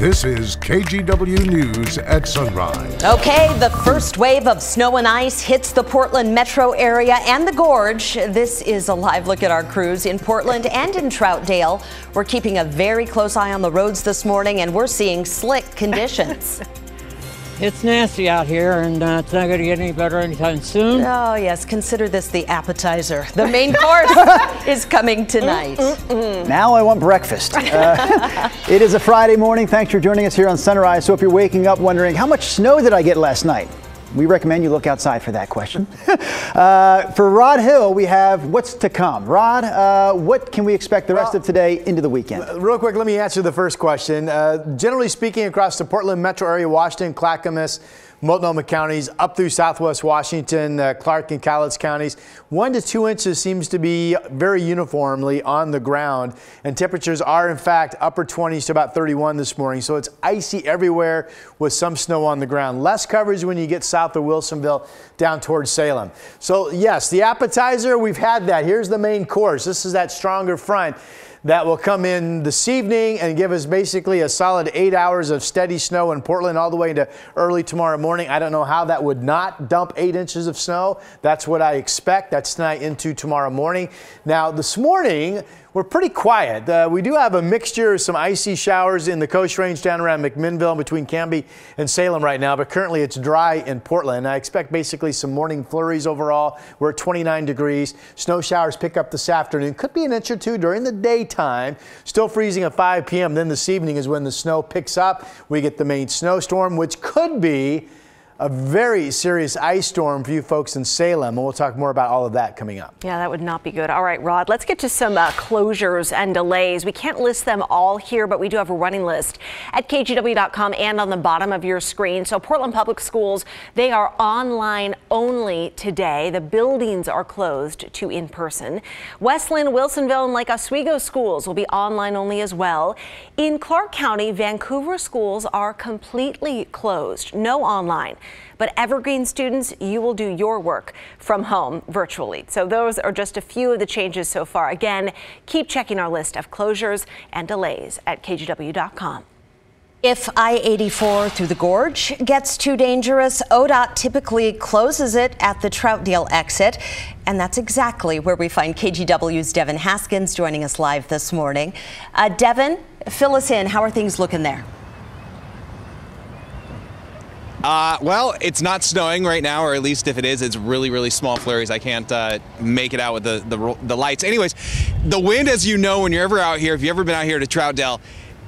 This is KGW News at Sunrise. Okay, the first wave of snow and ice hits the Portland metro area and the gorge. This is a live look at our crews in Portland and in Troutdale. We're keeping a very close eye on the roads this morning and we're seeing slick conditions. It's nasty out here, and uh, it's not going to get any better anytime soon. Oh, yes, consider this the appetizer. The main course is coming tonight. Now I want breakfast. Uh, it is a Friday morning. Thanks for joining us here on Sunrise. So if you're waking up wondering, how much snow did I get last night? We recommend you look outside for that question. uh, for Rod Hill, we have what's to come. Rod, uh, what can we expect the rest Well, of today into the weekend? Real quick, let me answer the first question. Uh, generally speaking, across the Portland metro area, Washington, Clackamas, Multnomah counties, up through southwest Washington, uh, Clark and Cowlitz counties, one to two inches seems to be very uniformly on the ground. And temperatures are, in fact, upper 20s to about 31 this morning. So it's icy everywhere with some snow on the ground. Less coverage when you get south of Wilsonville down towards Salem. So, yes, the appetizer, we've had that. Here's the main course. This is that stronger front that will come in this evening and give us basically a solid eight hours of steady snow in Portland all the way into early tomorrow morning. I don't know how that would not dump eight inches of snow. That's what I expect. That's tonight into tomorrow morning. Now, this morning, we're pretty quiet. Uh, we do have a mixture of some icy showers in the Coast Range down around McMinnville between Canby and Salem right now, but currently it's dry in Portland. I expect basically some morning flurries overall. We're at 29 degrees. Snow showers pick up this afternoon. Could be an inch or two during the daytime. Still freezing at 5 p.m. Then this evening is when the snow picks up. We get the main snowstorm, which could be a very serious ice storm for you folks in Salem. And we'll talk more about all of that coming up. Yeah, that would not be good. All right, Rod, let's get to some uh, closures and delays. We can't list them all here, but we do have a running list at kgw.com and on the bottom of your screen. So, Portland Public Schools, they are online only today. The buildings are closed to in person. West Linn, Wilsonville, and Lake Oswego schools will be online only as well. In Clark County, Vancouver schools are completely closed, no online. But Evergreen students, you will do your work from home virtually. So those are just a few of the changes so far. Again, keep checking our list of closures and delays at kgw.com. If I 84 through the gorge gets too dangerous, ODOT typically closes it at the Troutdale exit. And that's exactly where we find KGW's Devin Haskins joining us live this morning. Uh, Devin, fill us in. How are things looking there? Uh, well, it's not snowing right now, or at least if it is, it's really, really small flurries. I can't uh, make it out with the, the the lights. Anyways, the wind, as you know, when you're ever out here, if you've ever been out here to Troutdale,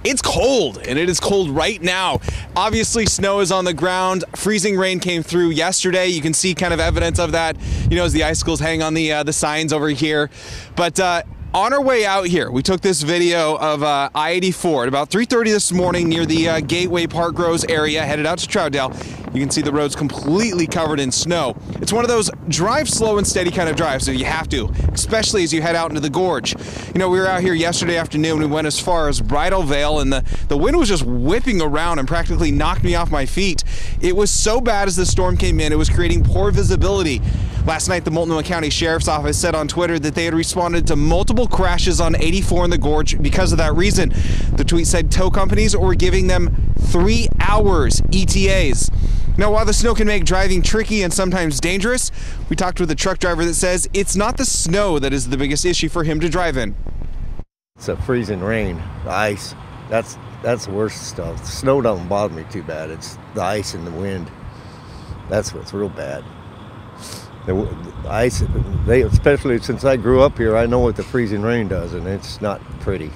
it's cold, and it is cold right now. Obviously, snow is on the ground. Freezing rain came through yesterday. You can see kind of evidence of that, you know, as the icicles hang on the uh, the signs over here. But uh, on our way out here, we took this video of uh, I-84 at about 3:30 this morning near the uh, Gateway Parkrose area, headed out to Troutdale. You can see the roads completely covered in snow. It's one of those drive slow and steady kind of drives, so you have to, especially as you head out into the gorge. You know, we were out here yesterday afternoon. We went as far as Bridal Veil, and the the wind was just whipping around and practically knocked me off my feet. It was so bad as the storm came in. It was creating poor visibility. Last night, the Multnomah County Sheriff's Office said on Twitter that they had responded to multiple crashes on 84 in the gorge because of that reason. The tweet said tow companies were giving them three hours ETAs. Now, while the snow can make driving tricky and sometimes dangerous, we talked with a truck driver that says it's not the snow that is the biggest issue for him to drive in. It's a freezing rain, the ice. That's that's the worst stuff. The snow doesn't bother me too bad. It's the ice and the wind. That's what's real bad. The, the ice, they especially since I grew up here, I know what the freezing rain does, and it's not pretty.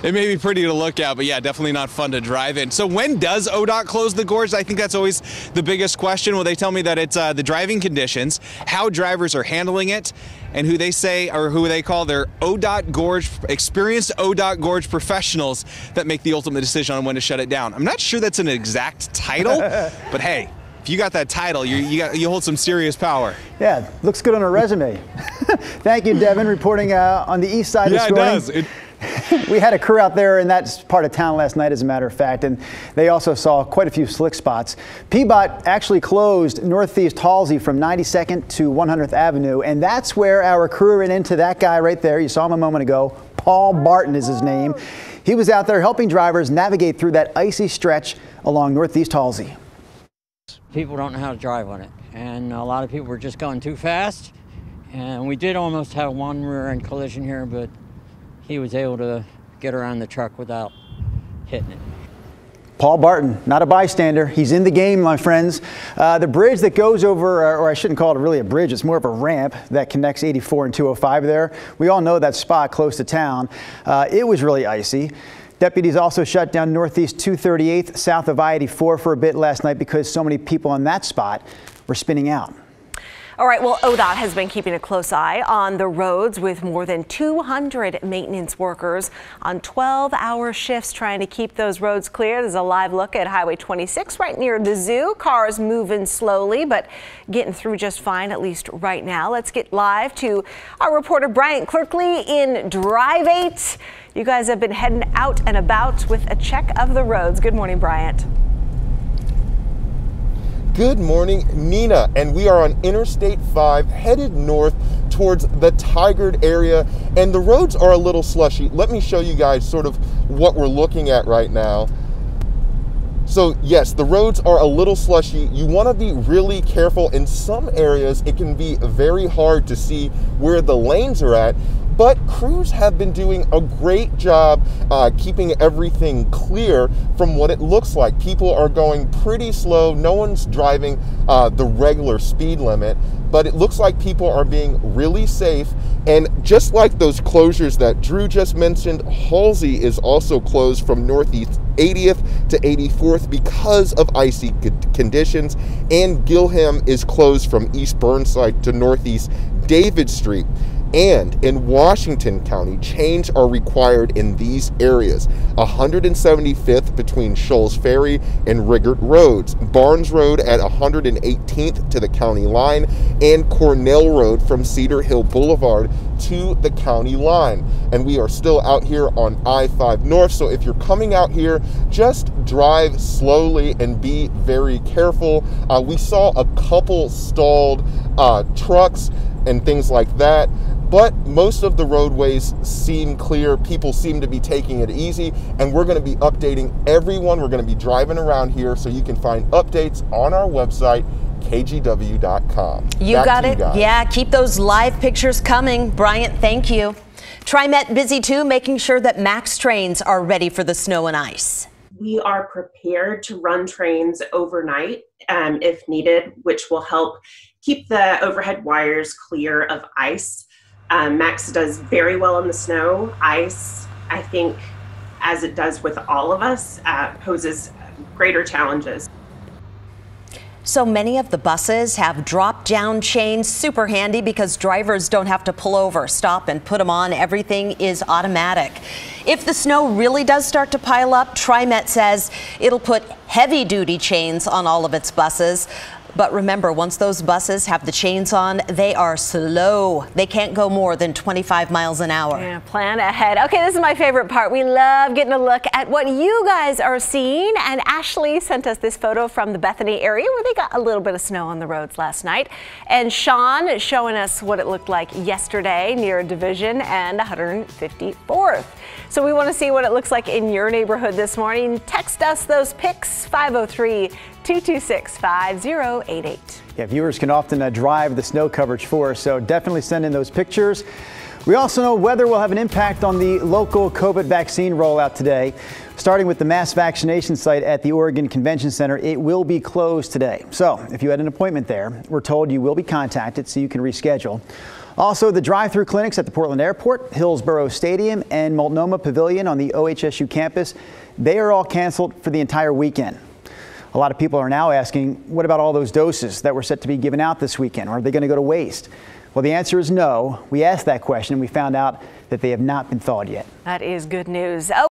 It may be pretty to look at, but yeah, definitely not fun to drive in. So when does ODOT close the gorge? I think that's always the biggest question. Well, they tell me that it's uh, the driving conditions, how drivers are handling it, and who they say or who they call their ODOT gorge experienced ODOT gorge professionals that make the ultimate decision on when to shut it down. I'm not sure that's an exact title, but hey. If you got that title, you, you, got, you hold some serious power. Yeah, looks good on a resume. Thank you, Devin, reporting uh, on the east side Yeah, this it does. It, we had a crew out there in that part of town last night, as a matter of fact, and they also saw quite a few slick spots. PBOT actually closed Northeast Halsey from 92nd to 100th Avenue, and that's where our crew ran into that guy right there. You saw him a moment ago. Paul Barton is his name. He was out there helping drivers navigate through that icy stretch along Northeast Halsey. People don't know how to drive on it, and a lot of people were just going too fast. And we did almost have one rear end collision here, but he was able to get around the truck without hitting it. Paul Barton, not a bystander. He's in the game, my friends. Uh, the bridge that goes over, or I shouldn't call it really a bridge, it's more of a ramp that connects 84 and 205 there. We all know that spot close to town. Uh, it was really icy. Deputies also shut down Northeast 238th south of I-84 for a bit last night because so many people on that spot were spinning out. All right, well, ODOT has been keeping a close eye on the roads with more than 200 maintenance workers on 12 hour shifts trying to keep those roads clear. There's a live look at Highway 26 right near the zoo. Cars moving slowly, but getting through just fine, at least right now. Let's get live to our reporter Bryant Clerkley in Drive 8. You guys have been heading out and about with a check of the roads. Good morning, Bryant. Good morning, Nina. And we are on Interstate 5 headed north towards the Tigard area. And the roads are a little slushy. Let me show you guys sort of what we're looking at right now. So yes, the roads are a little slushy. You want to be really careful. In some areas, it can be very hard to see where the lanes are at but crews have been doing a great job uh, keeping everything clear from what it looks like. People are going pretty slow. No one's driving uh, the regular speed limit, but it looks like people are being really safe. And just like those closures that Drew just mentioned, Halsey is also closed from Northeast 80th to 84th because of icy conditions, and Gilham is closed from East Burnside to Northeast Davis Street and in Washington County, chains are required in these areas 175th between Scholls Ferry and Rigert Roads, Barnes Road at 118th to the county line, and Cornell Road from Cedar Hill Boulevard to the county line. And we are still out here on I 5 North, so if you're coming out here, just drive slowly and be very careful. Uh, we saw a couple stalled uh, trucks and things like that but most of the roadways seem clear. People seem to be taking it easy, and we're going to be updating everyone. We're going to be driving around here so you can find updates on our website kgw.com. You Back got it. You yeah, keep those live pictures coming. Bryant, thank you. TriMet busy too, making sure that MAX trains are ready for the snow and ice. We are prepared to run trains overnight um, if needed, which will help keep the overhead wires clear of ice. Um, Max does very well in the snow. Ice, I think, as it does with all of us, uh, poses greater challenges. So many of the buses have drop down chains, super handy because drivers don't have to pull over, stop and put them on. Everything is automatic. If the snow really does start to pile up, TriMet says it'll put heavy duty chains on all of its buses. But remember, once those buses have the chains on, they are slow. They can't go more than 25 miles an hour. Yeah, plan ahead. Okay, this is my favorite part. We love getting a look at what you guys are seeing. And Ashley sent us this photo from the Bethany area where they got a little bit of snow on the roads last night. And Sean showing us what it looked like yesterday near Division and 154th. So we want to see what it looks like in your neighborhood this morning. Text us those pics 503 226 5088. Yeah, viewers can often uh, drive the snow coverage for us, so definitely send in those pictures. We also know weather will have an impact on the local COVID vaccine rollout today. Starting with the mass vaccination site at the Oregon Convention Center, it will be closed today. So if you had an appointment there, we're told you will be contacted so you can reschedule. Also, the drive-through clinics at the Portland Airport, Hillsboro Stadium, and Multnomah Pavilion on the OHSU campus, they are all canceled for the entire weekend. A lot of people are now asking, what about all those doses that were set to be given out this weekend? Are they going to go to waste? Well, the answer is no. We asked that question and we found out that they have not been thawed yet. That is good news.